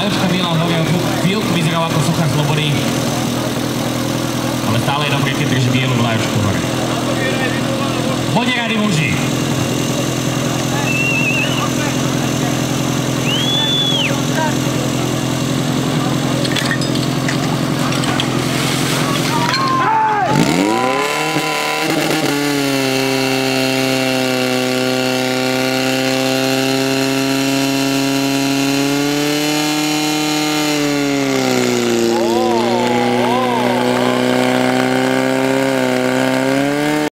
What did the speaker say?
Majoška Milan hore chvíľku vyzeral ako suchá slobody, ale stále je dobré, keď drží bielu vlajočku.